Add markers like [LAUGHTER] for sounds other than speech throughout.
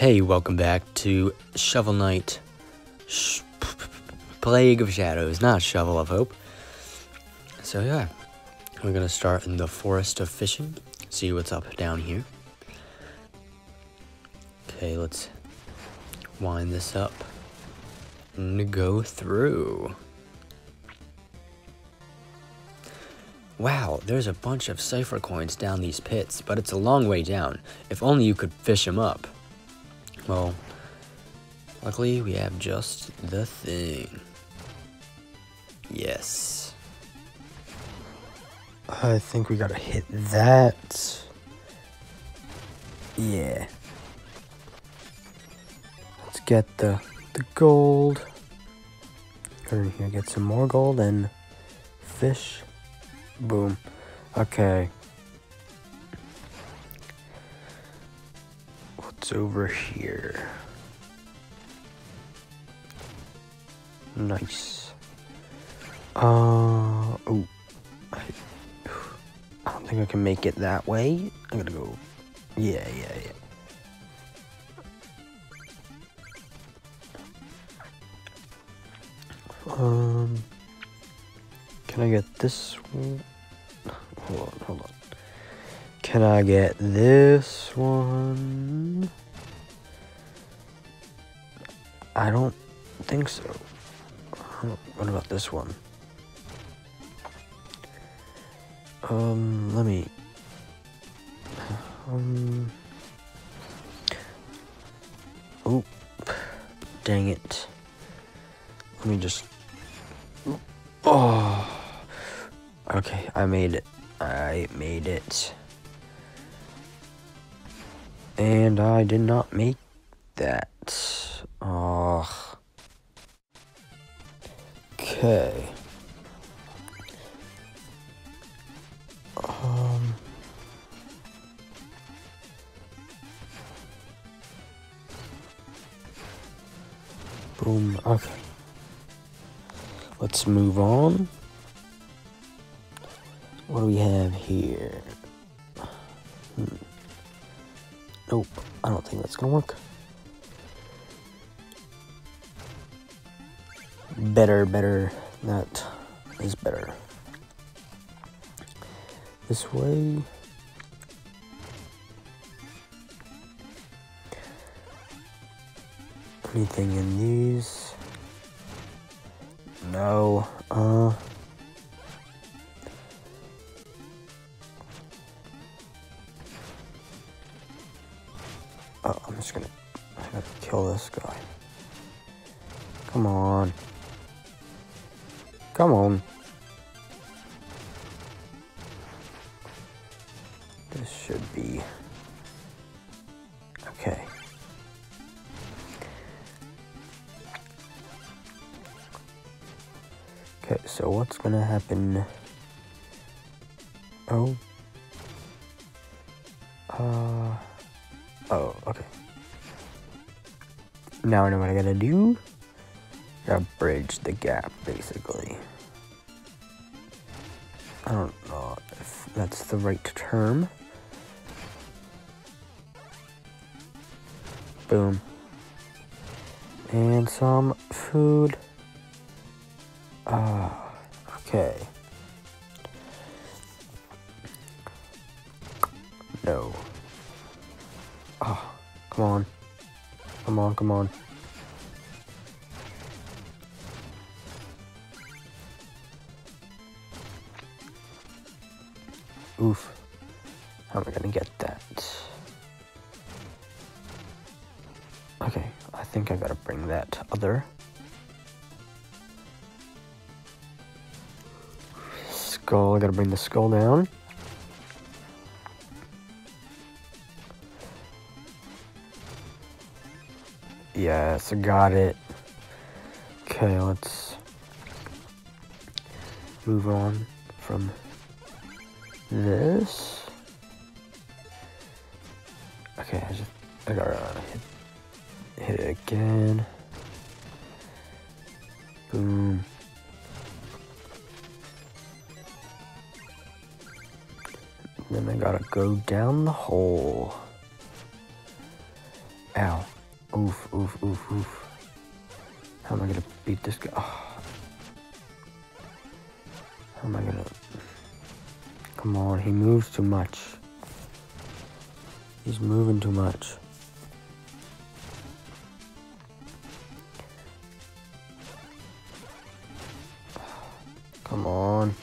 Hey, welcome back to Shovel Knight Sh- Plague of Shadows, not Shovel of Hope. So, yeah, we're gonna start in the Forest of Fishing, see what's up down here. Okay, let's wind this up and go through. Wow, there's a bunch of cipher coins down these pits, but it's a long way down. If only you could fish them up. Well, luckily we have just the thing. Yes. I think we gotta hit that. Yeah. Let's get the the gold. Go in here, get some more gold and fish. Boom. Okay. Over here? Nice. Uh oh. I, I don't think I can make it that way. I'm gonna go. Yeah, yeah, yeah. Um, can I get this? Hold on, hold on. Can I get this one? I don't think so. What about this one? Um, let me. Um. Oh, dang it. Let me just. Oh. Okay, I made it. I made it. And I did not make that. Oh. Okay. Um. Boom. Okay. Let's move on. What do we have here? Nope. I don't think that's gonna work. Better, better. That is better. This way. Anything in these? No. Uh. Just gonna. I gotta kill this guy. Come on. Come on. This should be. Okay. Okay, so what's gonna happen? Oh. Uh. Oh, okay. Now I know what I gotta do. Gotta bridge the gap, basically. I don't know if that's the right term. Boom. And some food. Ah, okay. No. Oh, come on. Come on, come on. Oof. How am I gonna get that? Okay, I think I gotta bring that other. Skull, I gotta bring the skull down. Yes, I got it. Okay, let's move on from this. Okay, I just I gotta hit, hit it again. Boom. Then I gotta go down the hole. Ow. Oof, oof, oof, oof. How am I gonna beat this guy? Oh. How am I gonna... Come on, he moves too much. He's moving too much. Come on.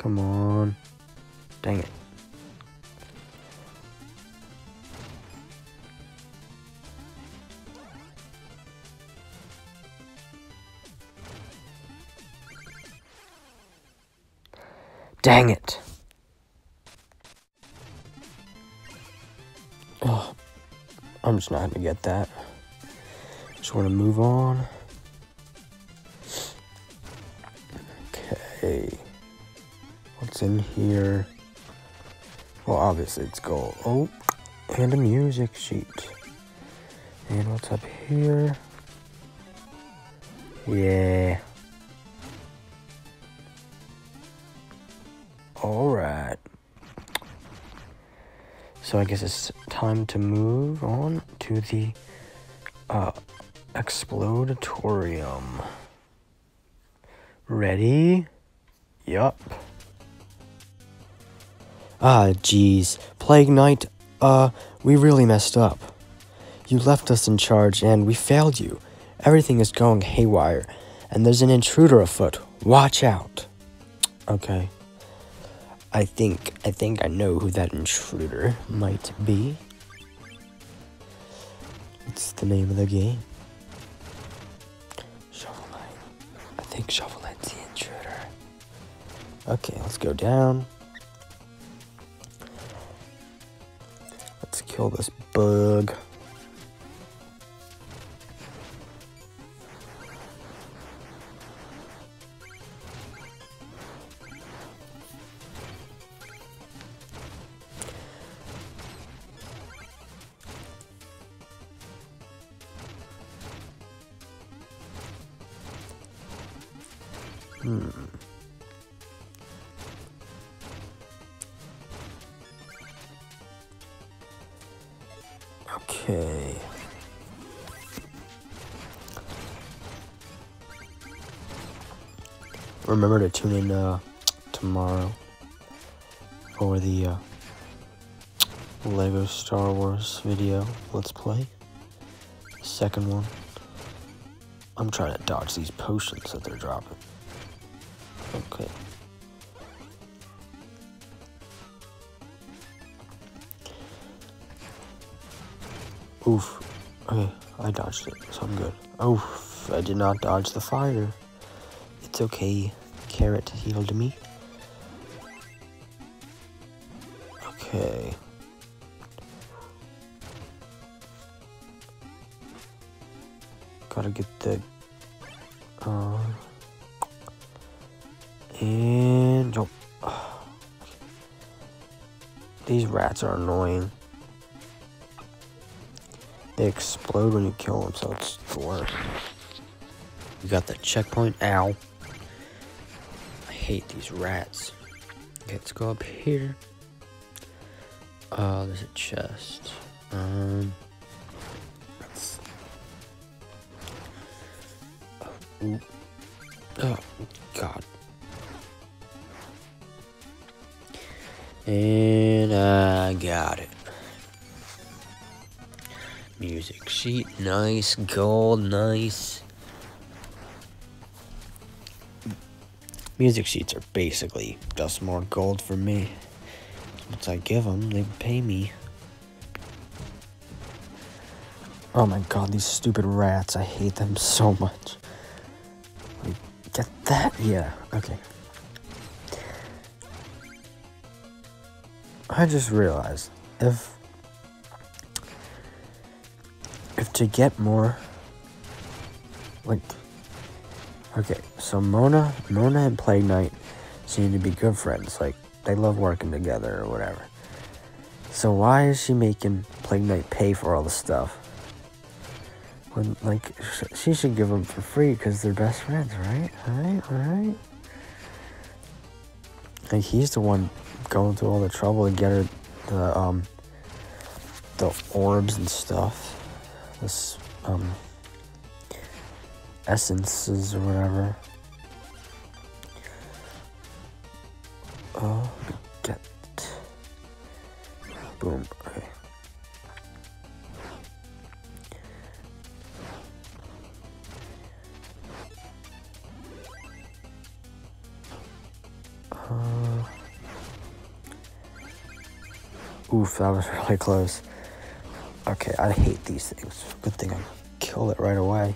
Come on. Dang it. Dang it. Oh, I'm just not gonna get that. Just want to move on. Okay. What's in here? Well, obviously it's gold. Oh, and a music sheet. And what's up here? Yeah. Alright. So I guess it's time to move on to the uh, Explodatorium. Ready? Yup. Ah, geez. Plague Knight, uh, we really messed up. You left us in charge and we failed you. Everything is going haywire, and there's an intruder afoot. Watch out. Okay. I think I think I know who that intruder might be. It's the name of the game. Shovel Knight. I think Shovel Knight's the intruder. Okay, let's go down. Kill this bug. Remember to tune in uh, tomorrow for the uh, Lego Star Wars video Let's Play. Second one. I'm trying to dodge these potions that they're dropping. Okay. Oof. Okay, I dodged it, so I'm good. Oof, I did not dodge the fire. It's okay. Carrot healed me. Okay. Gotta get the... Uh, and... Oh. These rats are annoying. They explode when you kill them, so it's the worst. We got the checkpoint. Ow. Hate these rats. Okay, let's go up here. Oh, there's a chest. Um. let's- Oh, oh God. And I got it. Music sheet, nice. Gold, nice. Music sheets are basically just more gold for me. Once I give them, they pay me. Oh my god, these stupid rats. I hate them so much. Get that? Yeah, okay. I just realized if if to get more like okay, so Mona Mona and Plague Knight seem to be good friends, like they love working together or whatever. So why is she making Plague Knight pay for all the stuff? When, like, sh- she should give them for free because they're best friends, right? Right? Right? Like, he's the one going through all the trouble to get her the, um, the orbs and stuff. This, um, essences or whatever. Oof, that was really close. Okay, I hate these things. Good thing I killed it right away.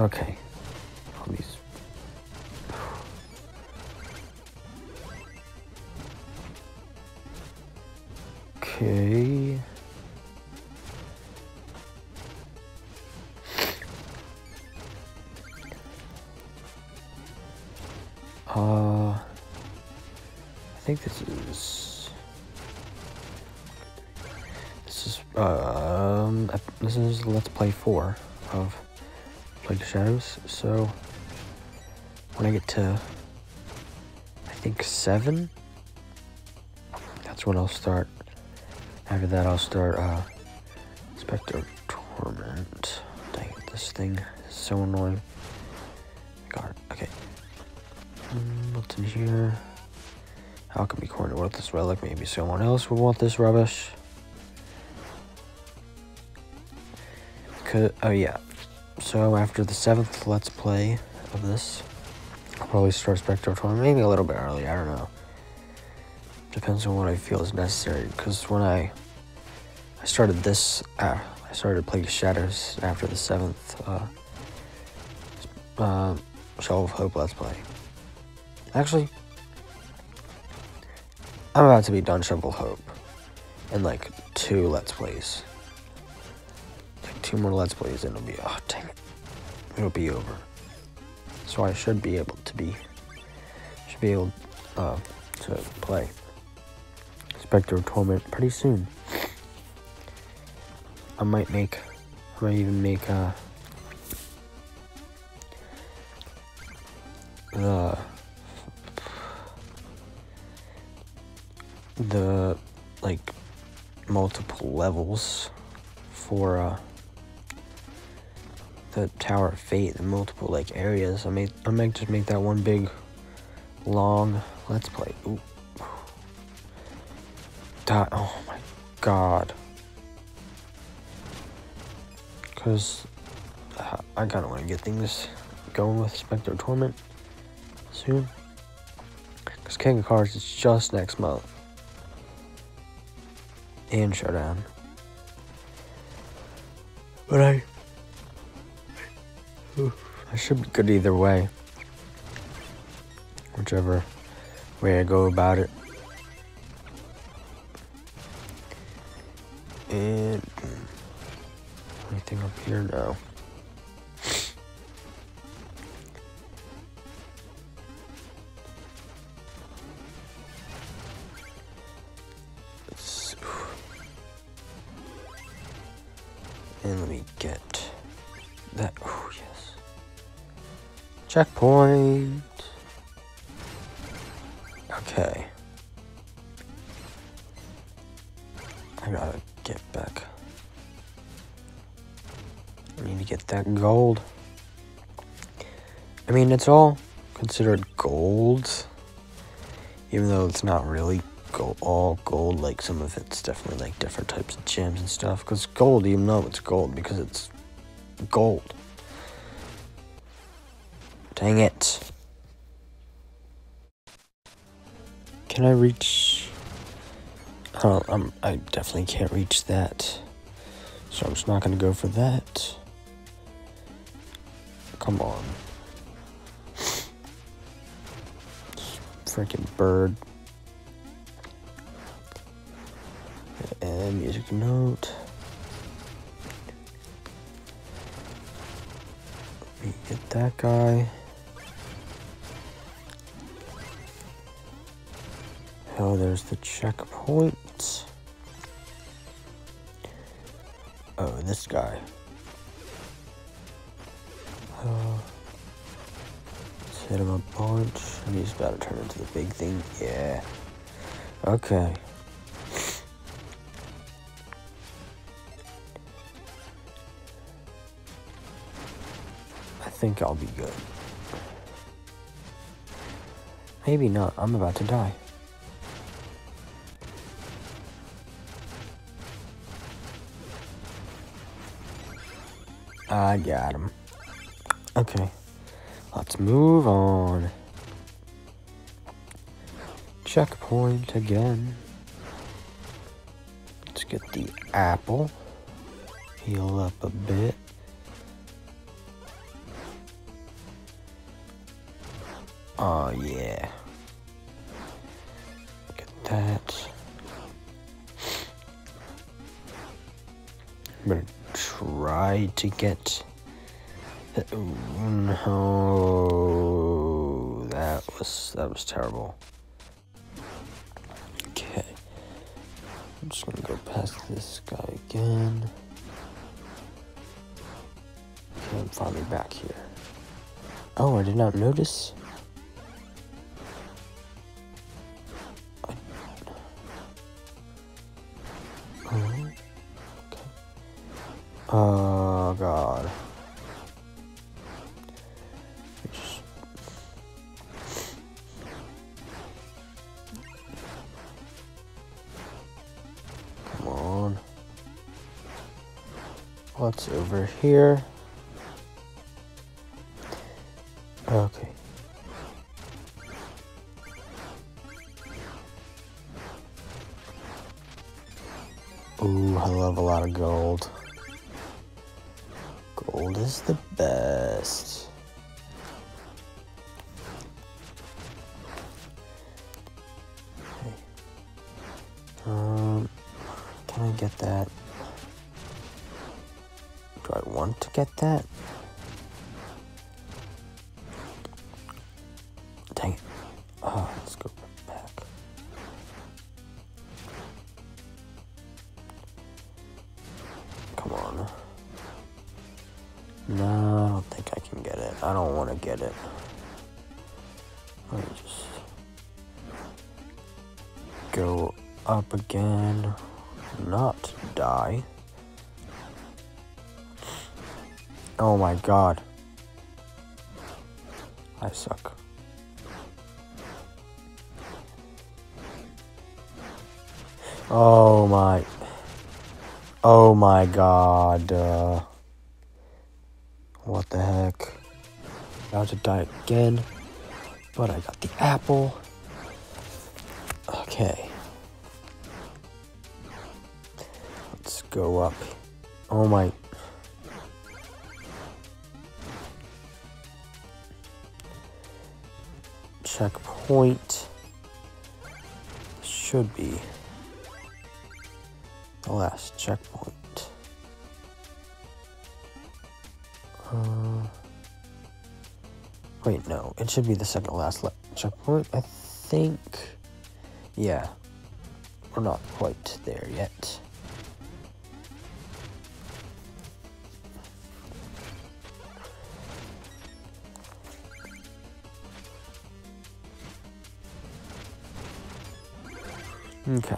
Okay. These. Okay. Uh, I think this is this is um this is let's play four of Plague the Shadows. So when I get to I think seven, that's when I'll start. After that, I'll start uh Specter Torment. Dang it, this thing is so annoying. It. Okay. Mm, what's in here? How can be cornered with this relic? Maybe someone else would want this rubbish. Could, oh yeah. So after the seventh Let's Play of this, I'll probably start Specter Torment. Maybe a little bit early. I don't know. Depends on what I feel is necessary. Because when I I started this, uh, I started of Shadows after the seventh uh, uh, of Hope Let's Play. Actually, I'm about to be done Shovel Hope in like two Let's Plays. Two more Let's Plays and it'll be, oh dang it, it'll be over. So I should be able to be, should be able uh, to play Specter of Torment pretty soon. I might make, I might even make uh, the the like multiple levels for uh Tower of Fate, the multiple like areas. I may I might just make that one big long let's play. Ooh. That oh my god. Cause uh, I kinda wanna get things going with Specter Torment soon. Cause King of Cards is just next month and Showdown. But I. I should be good either way. Whichever way I go about it. And. Anything up here? No. Checkpoint. Okay. I gotta get back. I need to get that gold. I mean, it's all considered gold, even though it's not really gold, all gold. Like some of it's definitely like different types of gems and stuff. Because gold, you know it's gold because it's gold. Dang it. Can I reach? Oh, I'm, I definitely can't reach that So I'm just not gonna go for that. Come on. Freaking bird. And music note. Let me get that guy. Oh, there's the checkpoint. Oh, this guy. Uh, let's hit him a bunch. And he's about to turn into the big thing. Yeah. Okay. I think I'll be good. Maybe not. I'm about to die. I got him. Okay. Let's move on. Checkpoint again. Let's get the apple. Heal up a bit. Oh, yeah. Try to get. Oh, no, that was that was terrible. Okay, I'm just gonna go past this guy again. Okay, I'm finally back here. Oh, I did not notice. I- uh, Oh. God. Come on. What's over here? Do I want to get that? Dang it. Oh, let's go back. Come on. No, I don't think I can get it. I don't want to get it. My god. I suck. Oh my. Oh my god. Uh, what the heck? About to die again. But I got the apple. Okay. Let's go up. Oh my. Checkpoint. Should be the last checkpoint. Uh, wait, no. It should be the second last checkpoint, I think. Yeah. We're not quite there yet. Okay.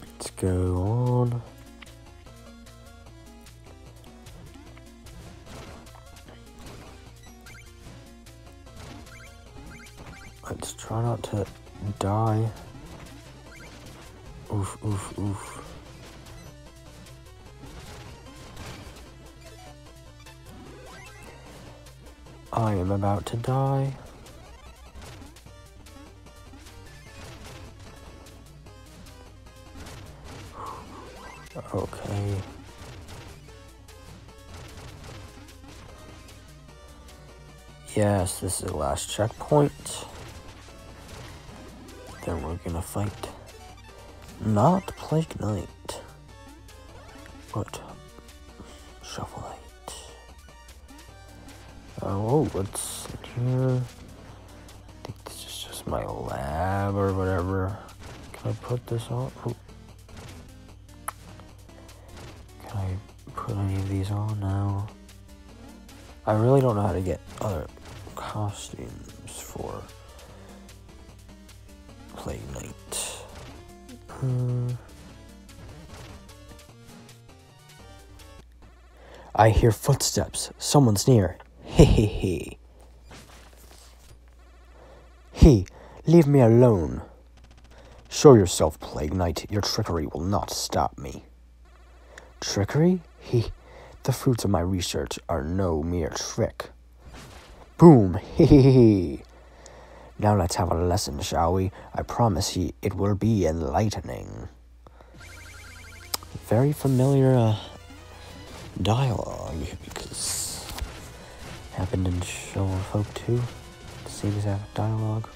Let's go on. Let's try not to die. Oof, oof, oof. I am about to die. Yes, this is the last checkpoint. Then we're gonna fight not Plague Knight, but Shovel Knight. Uh, oh, what's in here? I think this is just my lab or whatever. Can I put this on? Oh. Can I put any of these on now? I really don't know how to get other costumes for Plague Knight. Hmm. I hear footsteps. Someone's near. He he he. He, leave me alone. Show yourself, Plague Knight. Your trickery will not stop me. Trickery? He, the fruits of my research are no mere trick. Boom! [LAUGHS] Hee! Now let's have a lesson, shall we? I promise you it will be enlightening. Very familiar uh, dialogue because happened in Shovel of Hope 2. The same exact dialogue.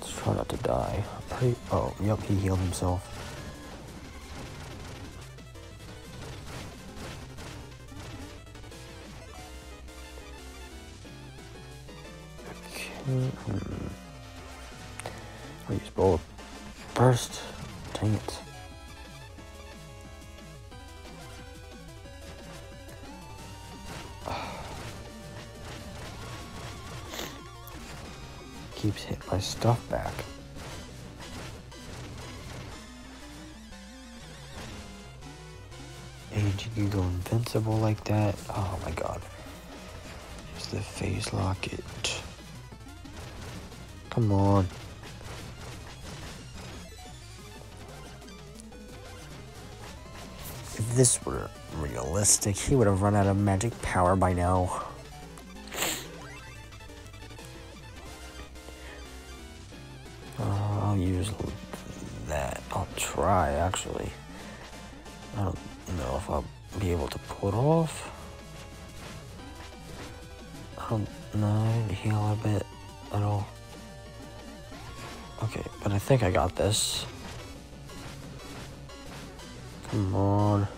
Let's try not to die. Pretty, oh, yep, he healed himself. Hmm. I'll use bullet burst. Dang it. [SIGHS] Keeps hitting my stuff back. And you can go invincible like that. Oh my god. Use the phase locket. Come on. If this were realistic, he would have run out of magic power by now. Uh, I'll use that. I'll try, actually. I don't know if I'll be able to pull it off. I don't know. Heal a bit at all. Okay, but I think I got this. Come on.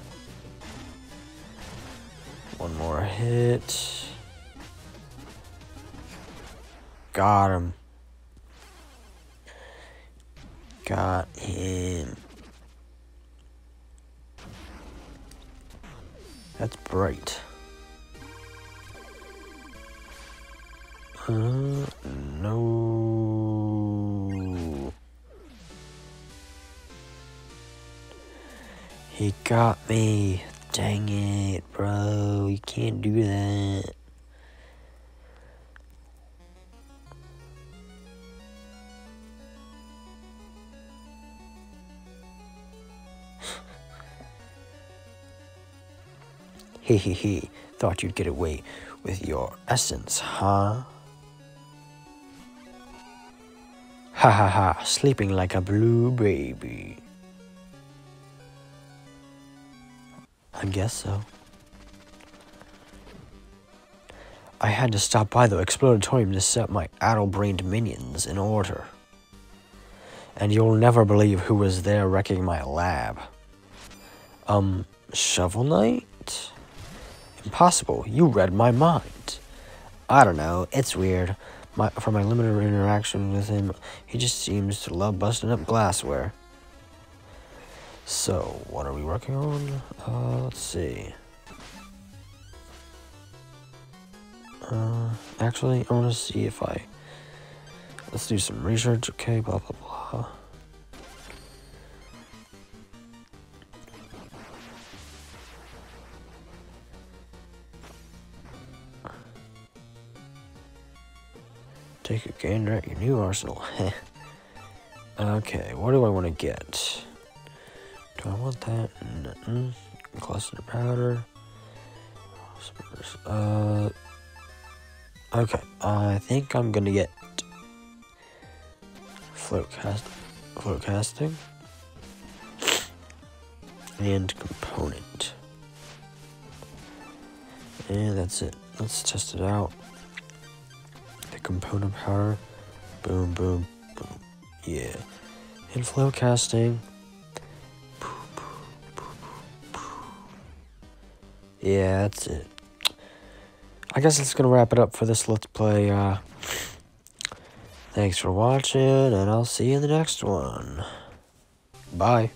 One more hit. Got him. Got him. That's bright. Uh, He got me. Dang it, bro. You can't do that. [LAUGHS] He he he. Thought you'd get away with your essence, huh? Ha ha ha. Sleeping like a blue baby. I guess so. I had to stop by the Explodatorium to set my addle-brained minions in order. And you'll never believe who was there wrecking my lab. Um, Shovel Knight? Impossible, you read my mind. I don't know, it's weird. My, from my limited interaction with him, he just seems to love busting up glassware. So, what are we working on? Uh, let's see. Uh, actually, I want to see if I... Let's do some research, okay, blah, blah, blah. Take a gander at your new arsenal. [LAUGHS] okay, what do I want to get? Do I want that? Mm-mm. Cluster powder. Uh, okay, I think I'm gonna get float cast, flow casting, and component. And that's it. Let's test it out. The component power. Boom, boom, boom. Yeah. And flow casting. Yeah, that's it. I guess that's gonna wrap it up for this Let's Play. Uh, thanks for watching, and I'll see you in the next one. Bye.